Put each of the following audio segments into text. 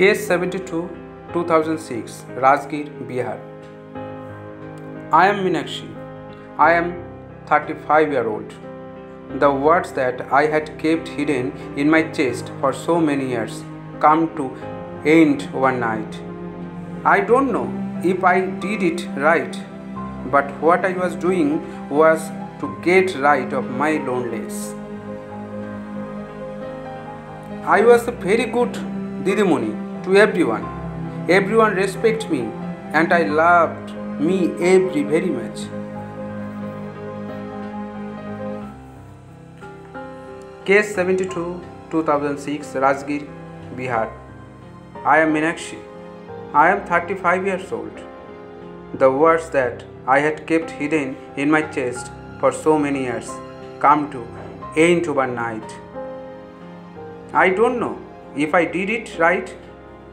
Case 72 2006 Rajgir, Bihar. I am Minakshi. I am 35 year old. The words that I had kept hidden in my chest for so many years come to end one night. I don't know if I did it right, but what I was doing was to get rid of my loneliness. I was a very good Didimuni to everyone. Everyone respect me and I loved me every very much. Case 72 2006 Rajgir, Bihar. I am Minakshi. I am 35 years old. The words that I had kept hidden in my chest for so many years come to end one night. I don't know if I did it right,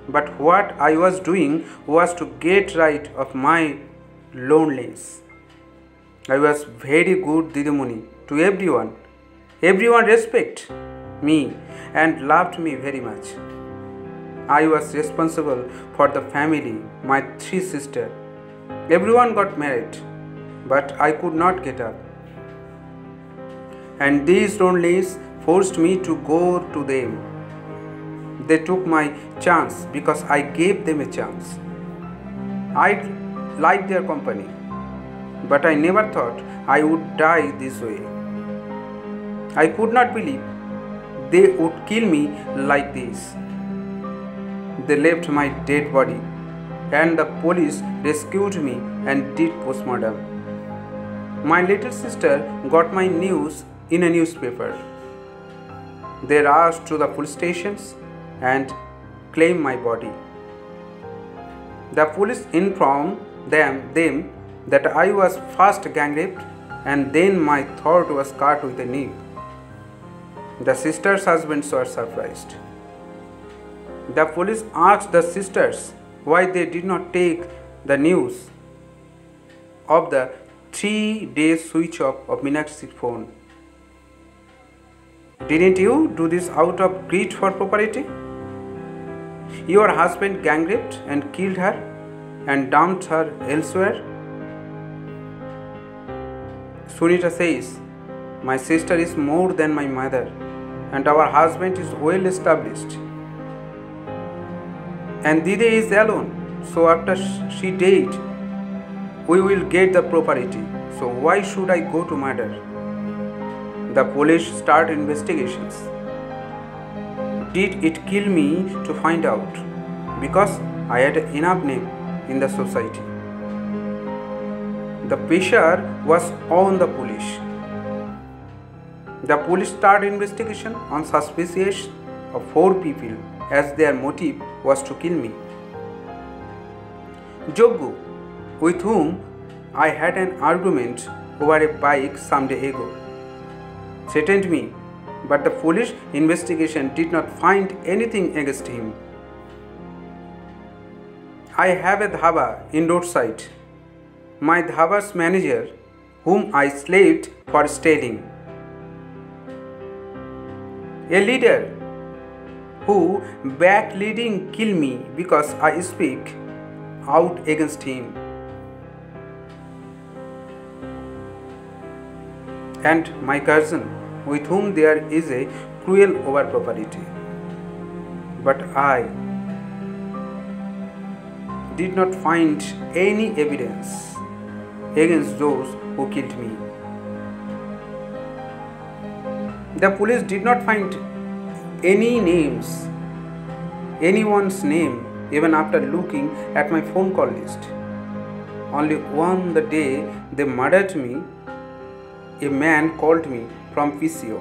but what I was doing was to get rid of my loneliness. I was very good Didimuni to everyone. Everyone respect me and loved me very much. I was responsible for the family, my three sisters. Everyone got married, but I could not get up. And these loneliness forced me to go to them. They took my chance because I gave them a chance. I liked their company, but I never thought I would die this way. I could not believe they would kill me like this. They left my dead body, and the police rescued me and did postmortem. My little sister got my news in a newspaper. They rushed to the police stations and claim my body. The police informed them, them that I was first gang raped and then my throat was cut with a knife. The sisters' husbands were surprised. The police asked the sisters why they did not take the news of the three day switch off of Minakshi's phone. Didn't you do this out of greed for property? Your husband gang raped and killed her and dumped her elsewhere? Sunita says, My sister is more than my mother, and our husband is well established. And Dide is alone, so after she died, we will get the property. So why should I go to murder? The police start investigations. Did it kill me to find out? Because I had enough name in the society. The pressure was on the police. The police started investigation on suspicious of four people as their motive was to kill me. Joggu, with whom I had an argument over a bike some day ago, threatened me, but the foolish investigation did not find anything against him. I have a dhaba in roadside. My dhaba's manager, whom I slaved for stealing. A leader who backleading kill me because I speak out against him. And my cousin, with whom there is a cruel over property. But I did not find any evidence against those who killed me. The police did not find any names, anyone's name, even after looking at my phone call list. Only on the day they murdered me, a man called me from PCO.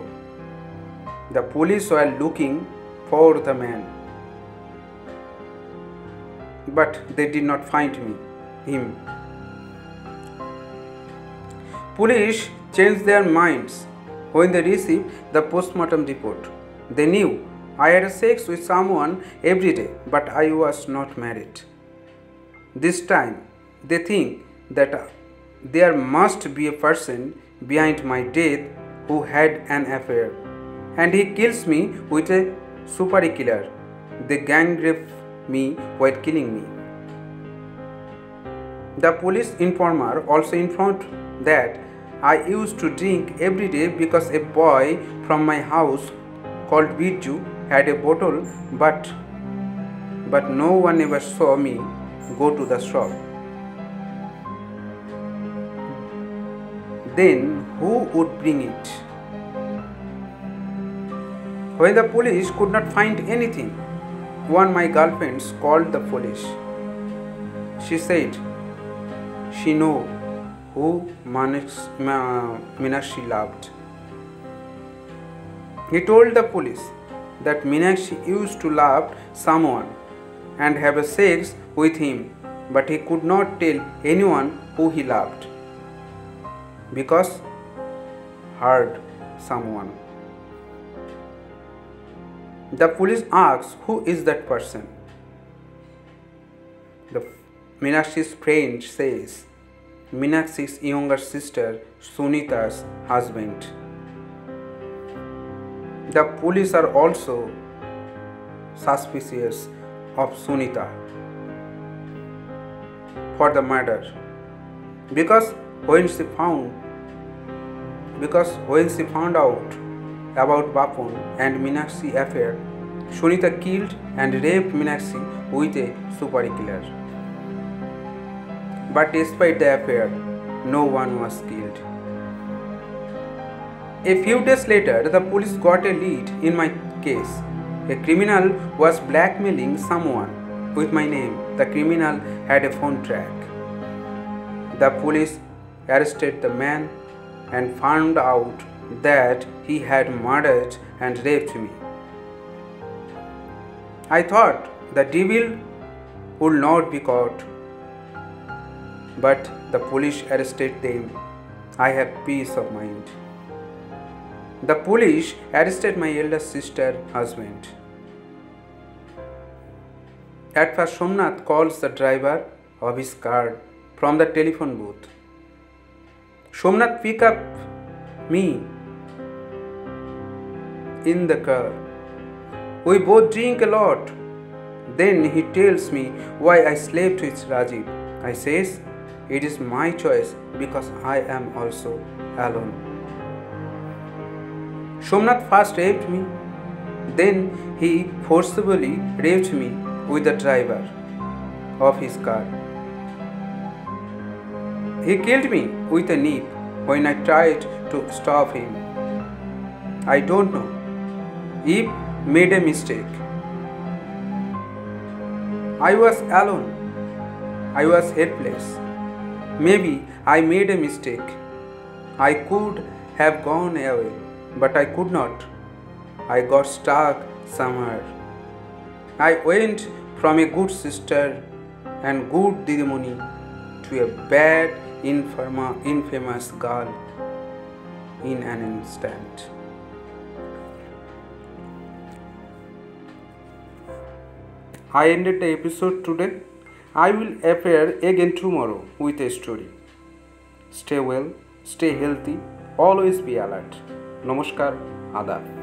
The police were looking for the man, but they did not find me, him. Police changed their minds when they received the postmortem report. They knew I had sex with someone every day, but I was not married. This time, they think that there must be a person behind my death who had an affair, and he kills me with a super killer. They gang rape me while killing me. The police informer also informed that I used to drink every day because a boy from my house called Birju had a bottle but but no one ever saw me go to the shop. Then who would bring it? When the police could not find anything, one of my girlfriends called the police. She said she knew who Meenakshi loved. He told the police that Meenakshi used to love someone and have a sex with him, but he could not tell anyone who he loved because hurt someone. The police asks who is that person. The Meenakshi's friend says Meenakshi's younger sister Sunita's husband. The police are also suspicious of Sunita for the murder because when she found because when she found out about Bapun and Meenakshi affair, Sunita killed and raped Meenakshi with a super killer. But despite the affair, no one was killed. A few days later, the police got a lead in my case. A criminal was blackmailing someone with my name. The criminal had a phone track. The police arrested the man and found out that he had murdered and raped me. I thought the devil would not be caught, but the police arrested them. I have peace of mind. The police arrested my elder sister husband. At first, Somnath calls the driver of his car from the telephone booth. Somnath pick up me in the car. We both drink a lot. Then he tells me why I slept with Rajiv. I says, it is my choice because I am also alone. Somnath first raped me. Then he forcibly raped me with the driver of his car. He killed me with a nip when I tried to stop him. I don't know. Eve made a mistake. I was alone. I was helpless. Maybe I made a mistake. I could have gone away, but I could not. I got stuck somewhere. I went from a good sister and good Didimoni to a bad, infama, infamous girl in an instant. I ended the episode today. I will appear again tomorrow with a story. Stay well, stay healthy, always be alert. Namaskar, Adab.